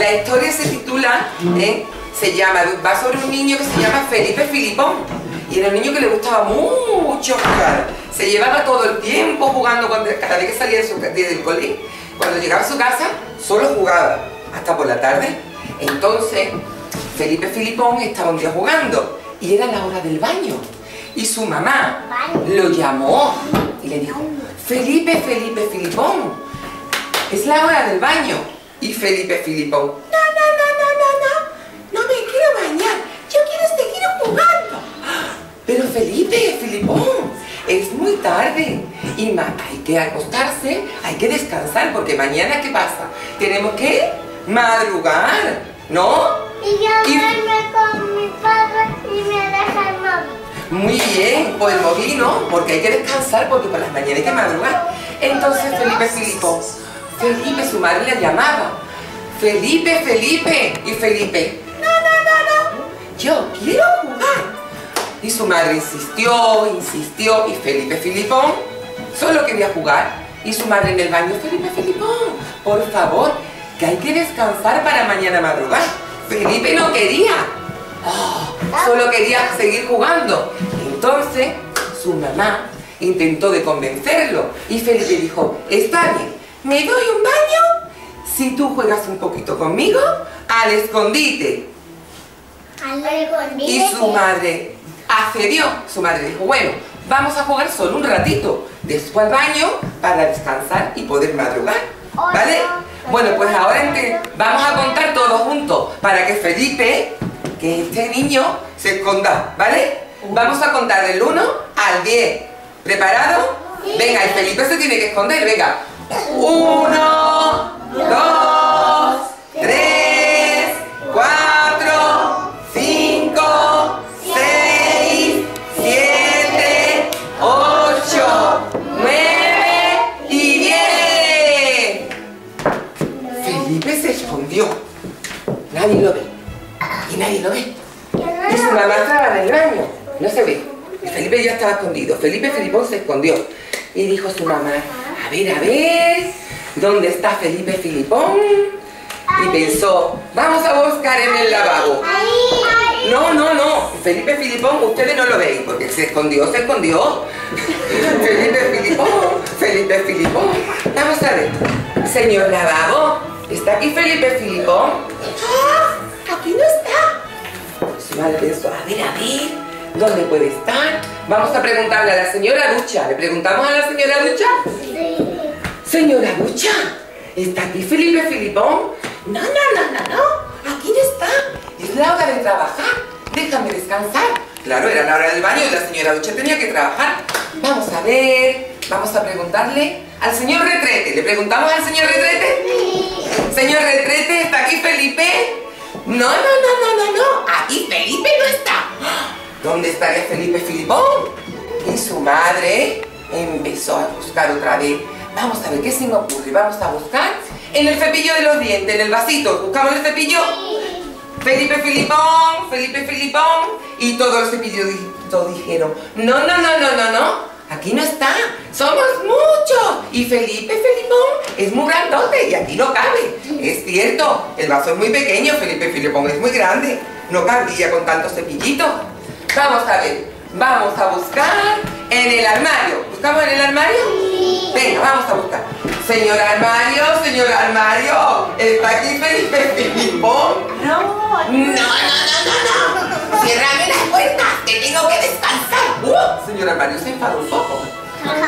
la historia se titula, ¿eh? se llama, va sobre un niño que se llama Felipe Filipón. Y era un niño que le gustaba mucho jugar. Se llevaba todo el tiempo jugando cuando, cada vez que salía de su, del colegio. Cuando llegaba a su casa, solo jugaba, hasta por la tarde. Entonces, Felipe Filipón estaba un día jugando y era la hora del baño. Y su mamá lo llamó y le dijo, Felipe, Felipe Filipón, es la hora del baño. Y Felipe Filipón, no, no, no, no, no, no, no me quiero bañar, yo quiero seguir jugando. Pero Felipe, Filipón, es muy tarde y hay que acostarse, hay que descansar porque mañana ¿qué pasa? Tenemos que madrugar, ¿no? Y yo duerme con mi padre y me deja el móvil. Muy bien, pues el móvil no, porque hay que descansar porque por las mañanas hay que madrugar. Entonces Felipe Filipón, Felipe, su madre le llamaba. Felipe, Felipe. Y Felipe, no, no, no, no, yo quiero jugar. Y su madre insistió, insistió, y Felipe Filipón solo quería jugar. Y su madre en el baño, Felipe Filipón, por favor, que hay que descansar para mañana madrugar. Felipe no quería. Oh, solo quería seguir jugando. Entonces, su mamá intentó de convencerlo. Y Felipe dijo, está bien, me doy un baño si tú juegas un poquito conmigo al escondite. Al escondite. Y su madre accedió. Su madre dijo, bueno, vamos a jugar solo un ratito. Después al baño para descansar y poder madrugar. ¿Vale? Bueno, pues ahora vamos a contar todos juntos para que Felipe, que este niño, se esconda, ¿vale? Vamos a contar del 1 al 10. ¿Preparado? Venga, y Felipe se tiene que esconder, venga. 1, 2, 3, 4, 5, 6, 7, 8, 9 y 10. Felipe se escondió. Nadie lo ve. Y nadie lo ve. Y su mamá estaba en el baño. No se ve. Y Felipe ya estaba escondido. Felipe Filipón se escondió. Y dijo su mamá, a ver, a ver, ¿dónde está Felipe Filipón? Y pensó, vamos a buscar en el lavabo. No, no, no. Felipe Filipón, ustedes no lo ven, porque se escondió, se escondió. Felipe Filipón, Felipe Filipón. Vamos a ver. Señor lavabo, ¿está aquí Felipe Filipón? ¡Ah! Aquí no está. Su madre pensó, a ver, a ver. ¿Dónde puede estar? Vamos a preguntarle a la señora Ducha. ¿Le preguntamos a la señora Ducha? Sí. Señora Ducha, ¿está aquí Felipe Filipón? No, no, no, no, no. Aquí no está. Es la hora de trabajar. Déjame descansar. Claro, era la hora del baño y la señora Ducha tenía que trabajar. Vamos a ver. Vamos a preguntarle al señor Retrete. ¿Le preguntamos al señor Retrete? Sí. Señor Retrete, ¿está aquí Felipe? No, no, no, no, no, no. Aquí Felipe no está. ¿Dónde estaría Felipe Filipón? Y su madre empezó a buscar otra vez. Vamos a ver qué se me ocurre. Vamos a buscar en el cepillo de los dientes, en el vasito. ¿Buscamos el cepillo? Felipe Filipón, Felipe Filipón. Y todos los cepillos di- dijeron, no, no, no, no, no, no. Aquí no está. Somos muchos. Y Felipe Filipón es muy grandote y aquí no cabe. Es cierto, el vaso es muy pequeño, Felipe Filipón es muy grande. No cabría con tantos cepillitos. Vamos a ver, vamos a buscar en el armario. ¿Buscamos en el armario? Venga, vamos a buscar. Señor armario, señor armario, ¿está aquí Felipe Filipón? No, No, no, no, no, no. Ciérrame las puertas, que tengo que descansar. Uh, señor armario se enfadó un poco.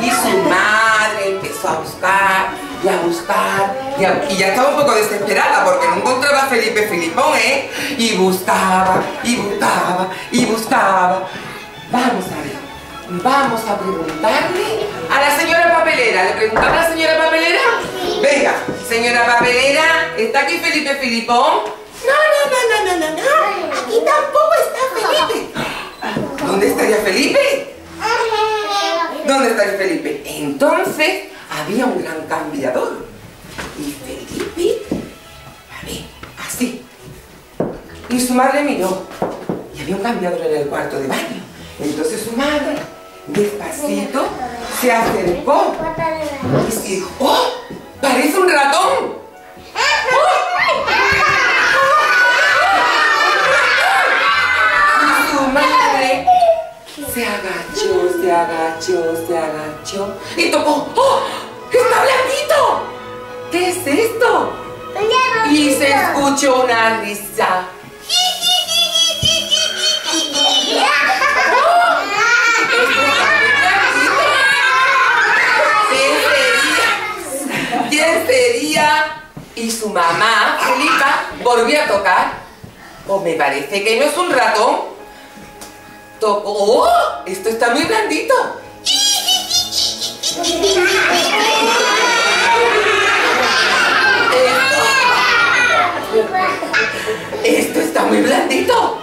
Y su madre empezó a buscar y a buscar y, a- y ya estaba un poco desesperada porque no encontraba a Felipe Y buscaba, y buscaba, y buscaba. Vamos a ver, vamos a preguntarle a la señora papelera. ¿Le preguntamos a la señora papelera? Venga, señora papelera, ¿está aquí Felipe Filipón? No, no, no, no, no, no, no. Aquí tampoco está Felipe. ¿Dónde estaría Felipe? ¿Dónde el Felipe? Entonces había un gran cambiador. Y Felipe, Y su madre miró y había un cambiador en el cuarto de baño. Entonces su madre, despacito, se acercó y se dijo, ¡oh! ¡Parece un ratón! Y su madre se agachó, se agachó, se agachó y tocó, ¡oh! ¡Está blanquito! ¿Qué es esto? Y se escuchó una risa. Y su mamá, Felipa, volvió a tocar. Pues me parece que no es un ratón. Tocó. ¡Oh! Esto está muy blandito. Esto está muy blandito.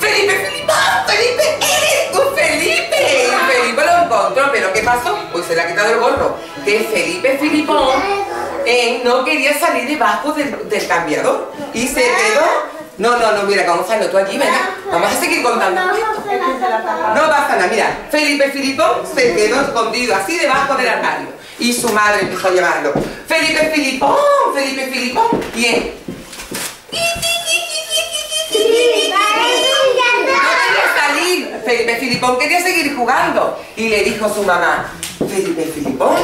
Felipe, Felipe, Felipe, eres tú, Felipe. Felipe lo encontró, pero ¿qué pasó? Pues se le ha quitado el gorro. Que Felipe Filipón eh, no quería salir debajo del, del cambiador y se quedó. No, no, no, mira, Gonzalo, tú allí, venga. Vamos a seguir contando. No pasa nada, mira, Felipe Filipón se quedó escondido así debajo del armario. Y su madre empezó a llamarlo. Felipe Filipón, Felipe Filipón. Y él. No quería salir. Felipe Filipón quería seguir jugando. Y le dijo a su mamá, Felipe Filipón,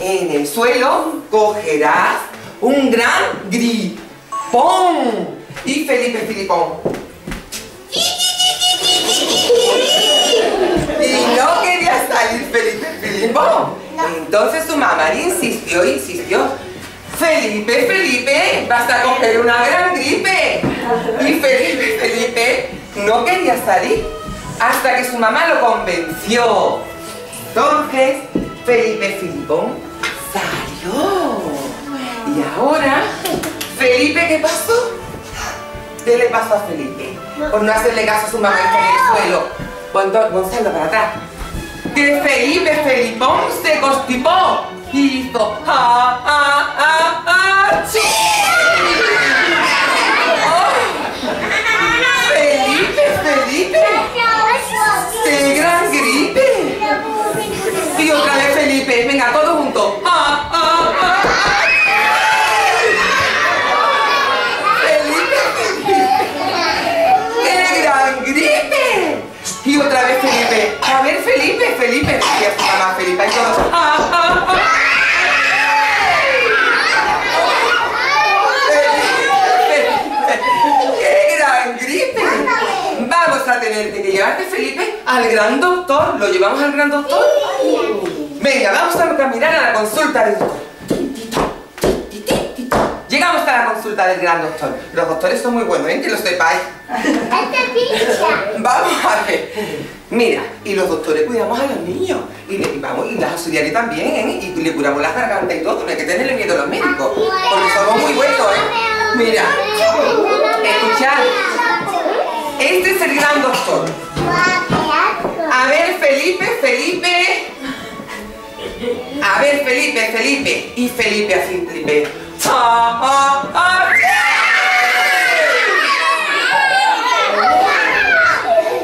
en el suelo cogerás un gran gripón. Y Felipe Filipón. Y no quería salir Felipe Filipón. Entonces su mamá le insistió, insistió. Felipe, Felipe, vas a coger una gran gripe. Y Felipe, Felipe no quería salir hasta que su mamá lo convenció. Entonces, Felipe Filipón Y ahora, Felipe, ¿qué pasó? ¿Qué le pasó a Felipe? Por no hacerle caso a su mamá en el suelo. Gon- Gonzalo, para atrás. Que Felipe Felipón se constipó y hizo ¡Ah, ah, ah, ah! ¡Felipe, Felipe! Al gran doctor. ¿Lo llevamos al gran doctor? Venga, vamos a caminar a la consulta del doctor. Llegamos a la consulta del gran doctor. Los doctores son muy buenos, ¿eh? Que lo sepáis. Vamos a ver. Mira, y los doctores cuidamos a los niños. Y, le, vamos, y las auxiliares también, ¿eh? Y le curamos las gargantas y todo. No hay que tenerle miedo a los médicos. Porque somos muy buenos, ¿eh? Mira, escuchad. Este es el gran doctor. A ver, Felipe, Felipe. A ver, Felipe, Felipe. Y Felipe a Felipe.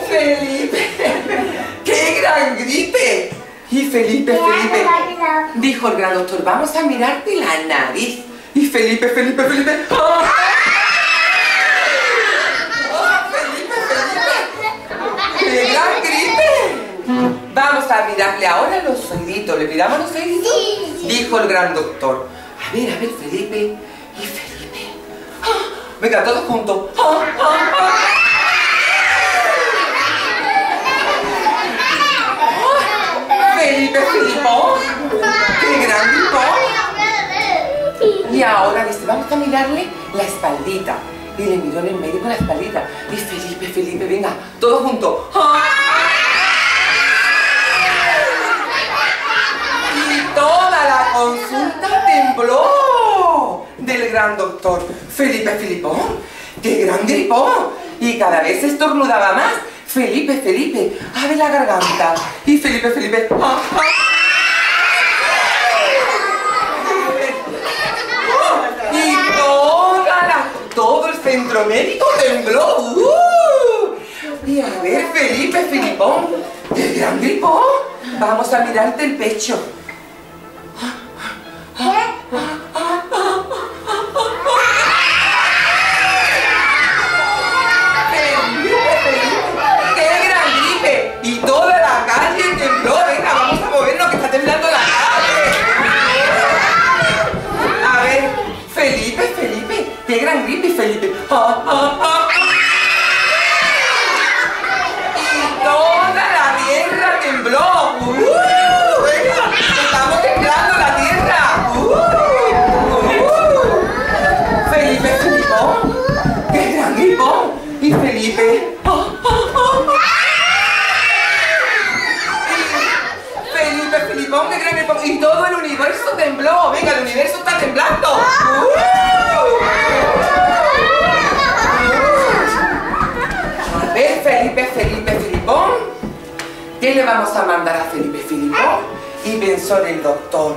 Felipe, qué gran gripe. Y Felipe, Felipe, dijo el gran doctor, vamos a mirarte la nariz. Y Felipe, Felipe, Felipe. ¡ah! Vamos a mirarle ahora los oíditos. ¿Le miramos los oíditos? Dijo el gran doctor. A ver, a ver, Felipe. Y Felipe. ¡Ah! Venga, todos juntos. ¡Ah, ah, ah! Felipe Filipón, qué gran. Y ahora dice, vamos a mirarle la espaldita. Y le miró en el médico la espaldita. Y Felipe, Felipe, venga, todos juntos. ¡Ah! Tembló del gran doctor Felipe Filipón. ¡Qué gran gripón! Y cada vez estornudaba más. Felipe, Felipe, abre la garganta. Y Felipe, Felipe. ¡ah, ah! Y toda la, todo el centro médico tembló. ¡Uh! Y a ver, Felipe, Filipón, qué gran gripón. Vamos a mirarte el pecho. oh. ¿Qué le vamos a mandar a Felipe Filipó? ¿Ah? Y pensó el doctor,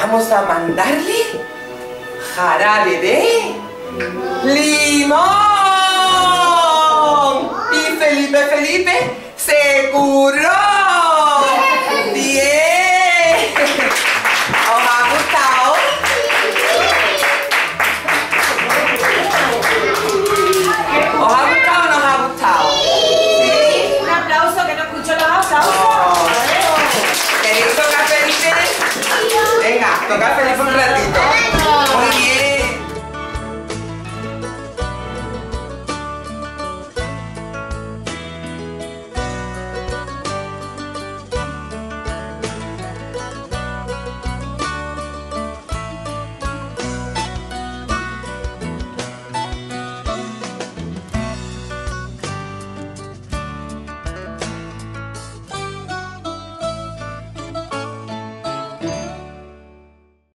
vamos a mandarle jarabe de limón. Y Felipe Felipe se curó.